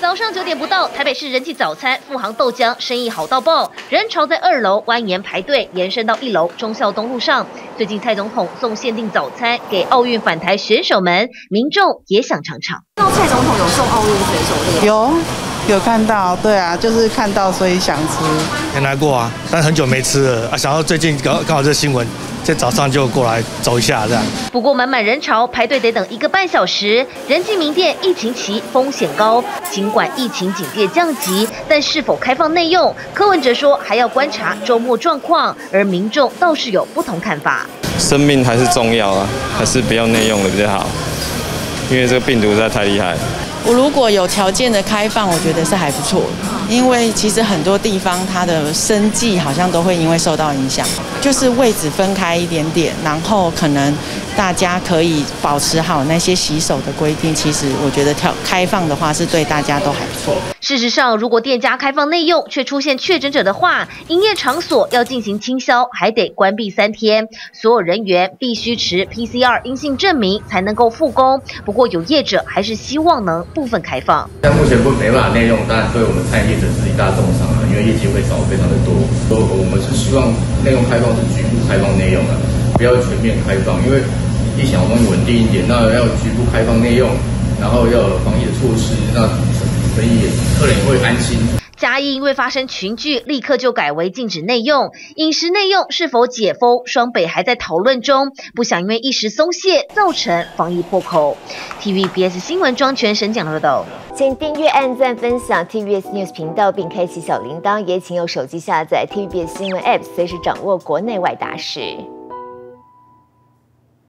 早上九点不到，台北市人气早餐富航豆浆生意好到爆，人潮在二楼蜿蜒排队，延伸到一楼忠孝东路上。最近蔡总统送限定早餐给奥运返台选手们，民众也想尝尝。那蔡总统有送奥运选手有，有看到，对啊，就是看到所以想吃。没来过啊，但很久没吃了啊，想到最近刚刚好这新闻。在早上就过来走一下这样。不过满满人潮，排队得等一个半小时。人气名店疫情期风险高，尽管疫情警戒降级，但是否开放内用？柯文哲说还要观察周末状况，而民众倒是有不同看法。生命还是重要啊，还是不要内用的比较好，因为这个病毒实在太厉害。我如果有条件的开放，我觉得是还不错。因为其实很多地方它的生计好像都会因为受到影响，就是位置分开一点点，然后可能大家可以保持好那些洗手的规定。其实我觉得调开放的话是对大家都还不错。事实上，如果店家开放内用却出现确诊者的话，营业场所要进行清消，还得关闭三天，所有人员必须持 PCR 阴性证明才能够复工。不过有业者还是希望能部分开放。但目前不没办法内用，当然对我们餐饮业者是一大重伤啊，因为业绩会少非常的多。所以我们是希望内用开放是局部开放内用的，不要全面开放，因为疫情好容易稳定一点，那要局部开放内用，然后要有防疫的措施，那。所以客人也会安心。嘉义因为发生群聚，立刻就改为禁止内用。饮食内用是否解封，双北还在讨论中，不想因为一时松懈造成防疫破口。TVBS 新闻庄全神讲报道，请订阅、按赞、分享 TVBS News 频道，并开启小铃铛，也请用手机下载 TVBS 新闻 App，随时掌握国内外大事。